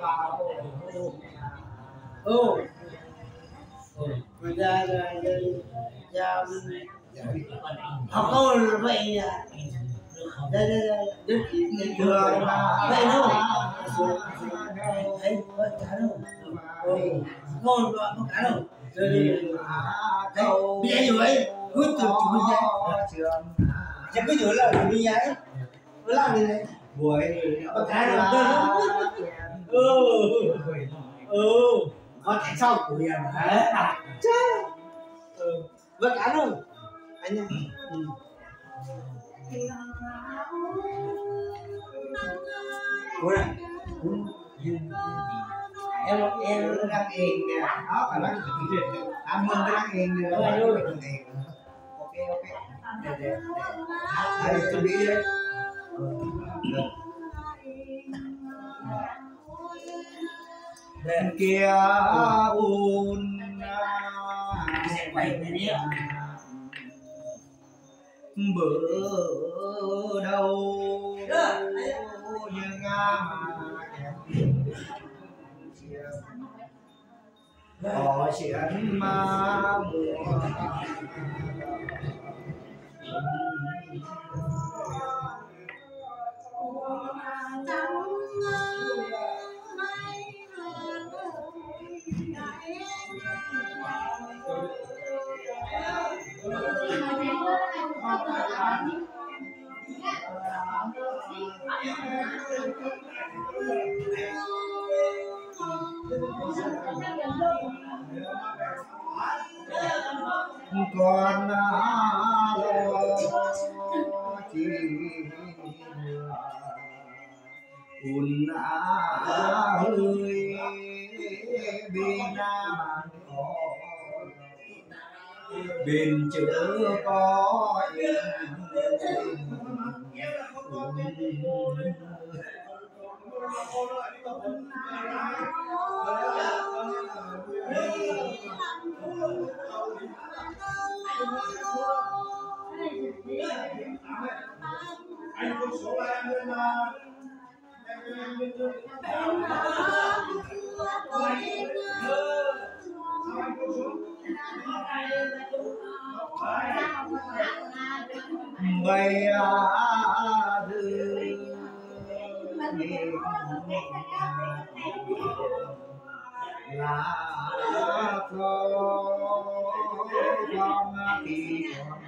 vào ừ Mà ra học câu là vậy à đây đây đây đến đến đường vậy đâu thấy có cá đâu con có cá đâu đây bây giờ như vậy cứ từ từ bây giờ chắc cứ nhớ là bây giờ ấy cứ làm gì đấy buổi có cá đâu ừ. Ừ. Có thể sau của hiền đấy chứ ừ. Có cá đâu anh nhá ừ. Cô này em em đang yên nè. Đó phải nói anh mừng đang yên nè. Đúng rồi, ok ok. Để để để. Chuẩn bị đi đấy bên kia un sẽ quay về đi. Bữa đâu như nga có chuyện mà mùa con lo à, chi un a à, hơi bên nam có bên chữ có Thank you. Số ba em mà. Bay thư là có con thì còn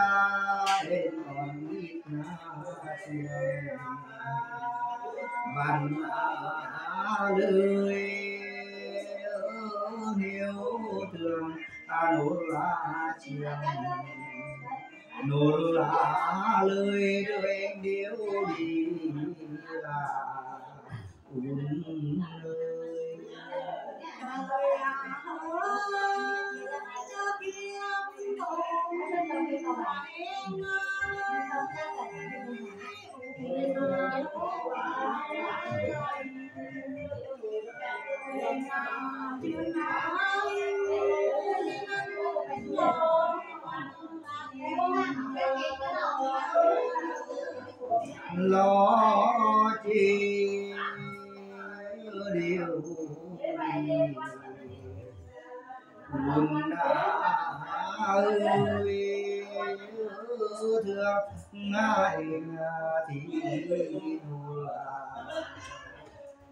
lưới hiếu thương, ta nô la chiên nô la lời đời em điếu đi là un lưới. Lo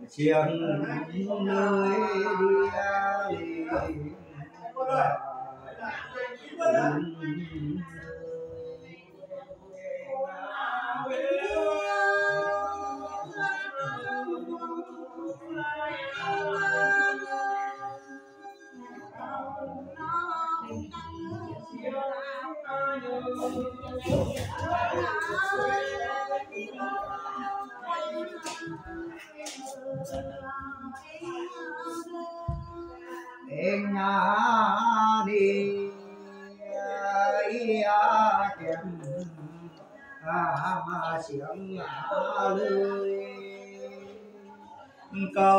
chiêng nơi đi câu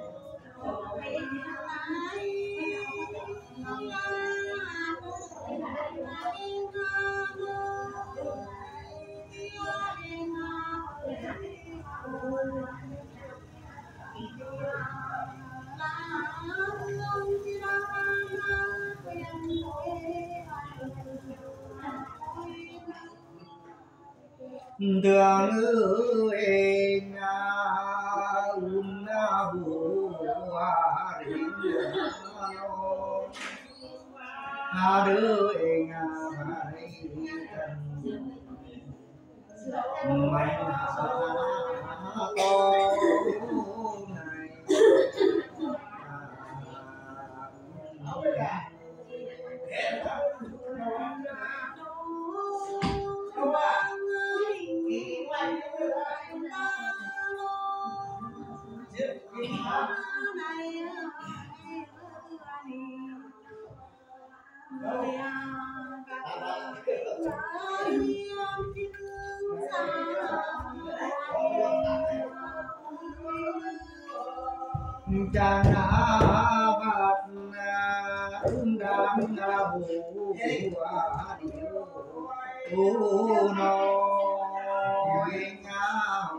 my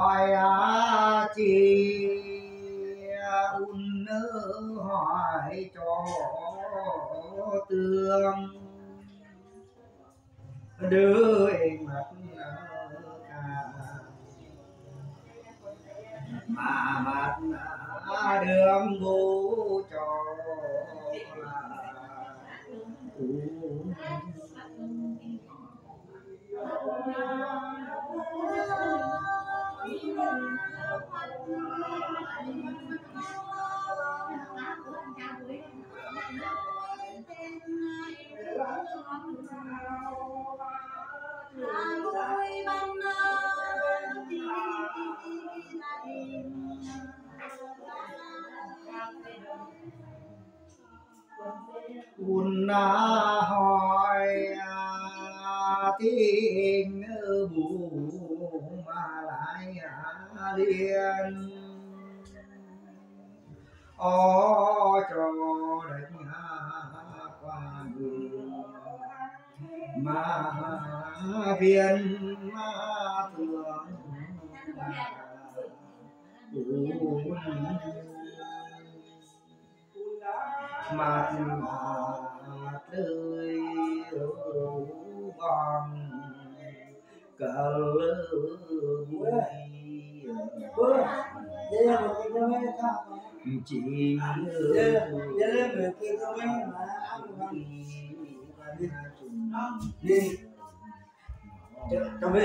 hỏi à, chị à, un nữ hỏi cho tương. Đưa em mặt mà mặt đường vô cho là buồn hỏi tiếng bù mà lại liền ô cho đánh qua đường, mà viên ma thường mặt mặt ơi con cờ lơ bùi bữa đây là một cái mê sao chỉ đây là đây là một cái mê mà ăn ngon đi cho mấy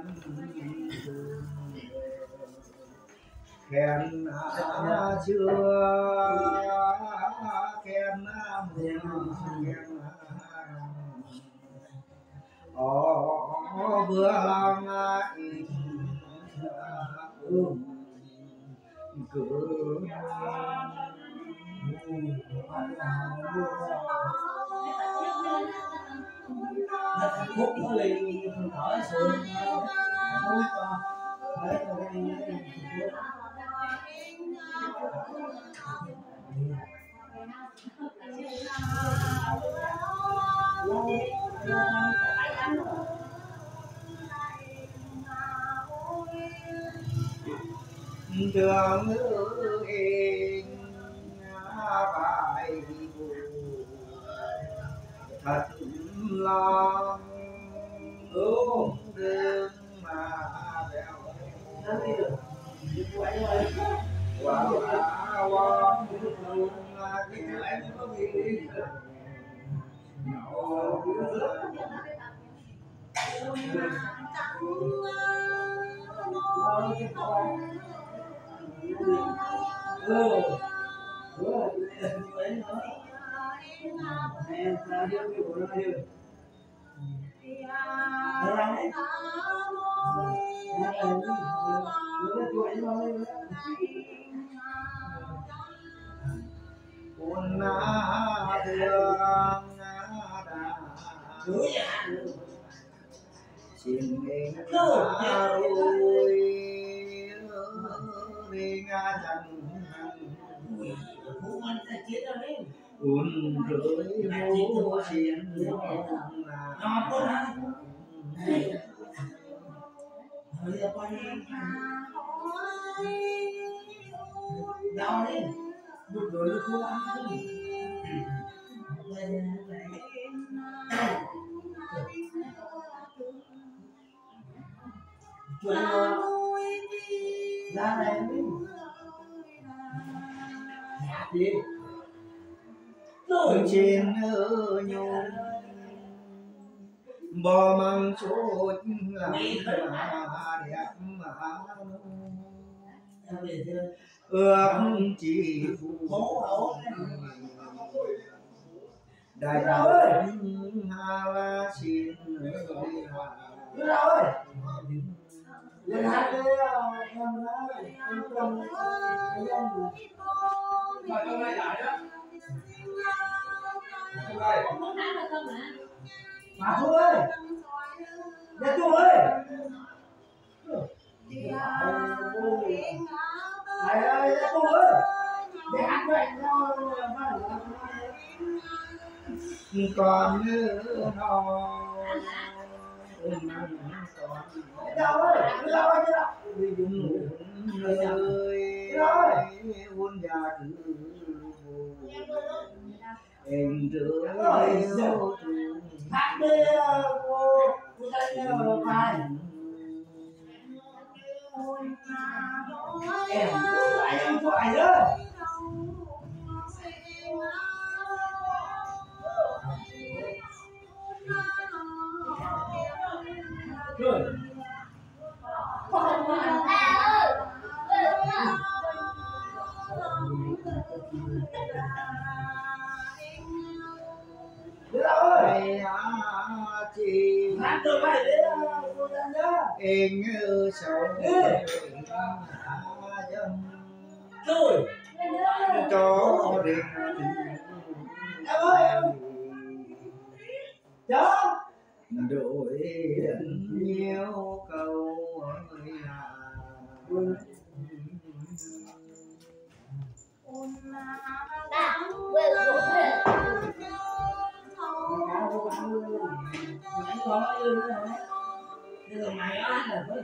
khen à chưa? Khen à mùa khen ó vừa lòng ai ương cửa thật lòng hướng đường mà bèo Nó đi được Đi quay rồi quả quả quả đường là cái anh có gì Nậu Nó đi con Ừ Ừ Như vậy nữa Em ra đi cái bộ nó rồi đi nga chẳng Phú Un rơi vô xiên Nó có con đi. Đau đi Một rồi nó không ăn Chuẩn rồi Ra này đi Ở trên nhung bò mang chốt làm mà đẹp mà ước chỉ phụ đại đạo hà la xin rồi Lên hát đi Em Em cầm Em. Cầm lại đó. Đây. Mà Thu ơi Nhà Thu ơi Này ơi Nhà Thu ơi Để hát vậy cho còn nữa nó Đâu ơi đâu ơi dùng ơi nhà cứ em rửa dấu Hát đi cô Cô ta bài. Em Anh em thoại đó. Rồi. Đưa đâu nhớ em như sầu dân Rồi cho đình đó đổi nhiều câu ơi. là anh có yêu nữa hả mày á là với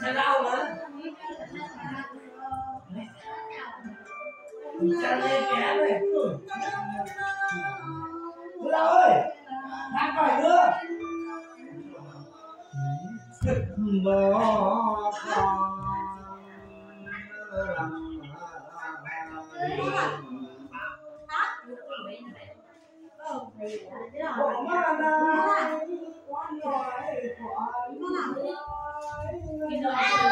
sao đau hả sao đây kẻ này Đưa ơi đang còi đưa 我们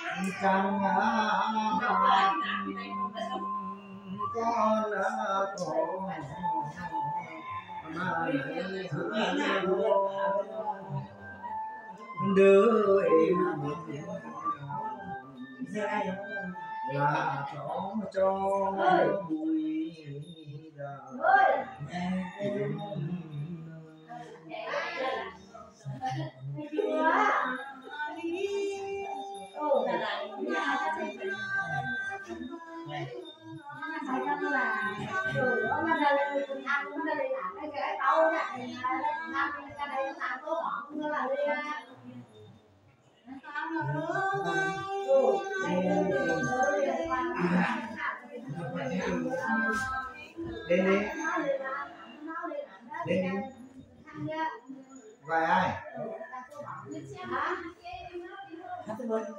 chẳng con là cổ mà đưa em là chó cho bụi đời lên đi you đi vài ai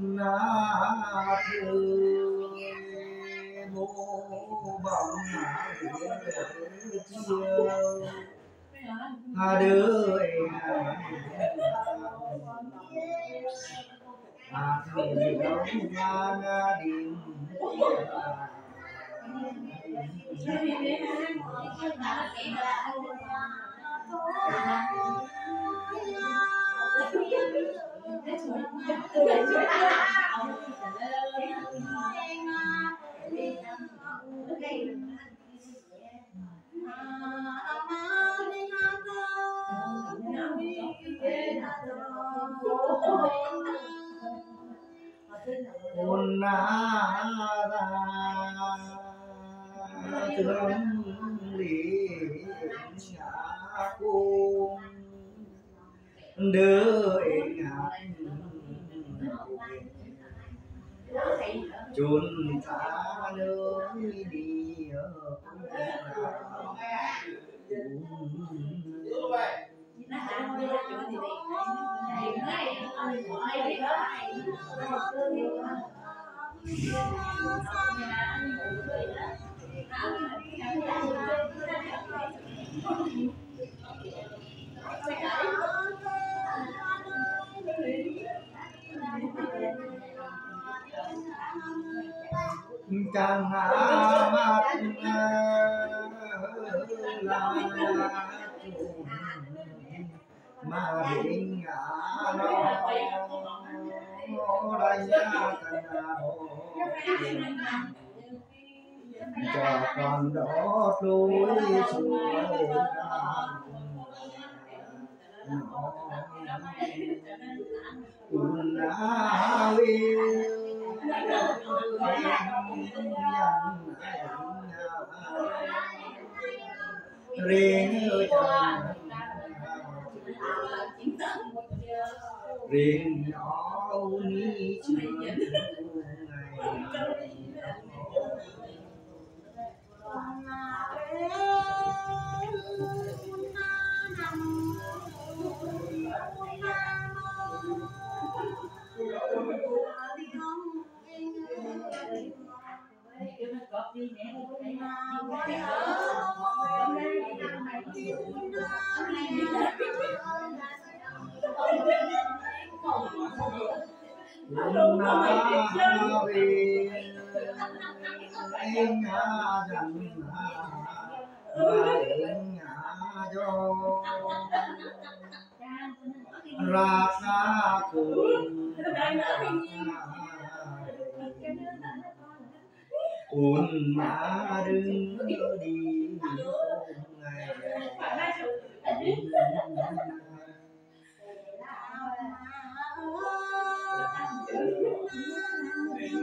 na thư mô bóng chiều hà đưa em à thì đâu na đình จุนสาเลย mà đến ngã nó đánh ra cho con đó lối xuôi nó riêng riêng nhỏ ni chưa na về em ngã rằng mà em ngã cho ra xa cùng ôn má đứng đi ngày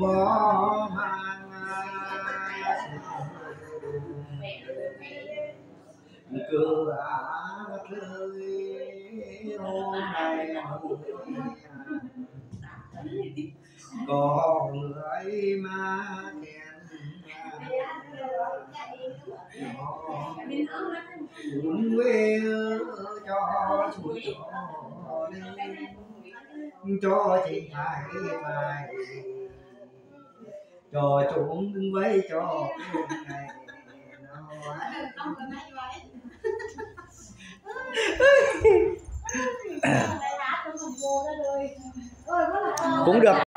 bỏ mang cửa rơi hôm nay có người mà kèn muốn quê cho chủ cho chị phải phải cho chúng với cho ngày cũng được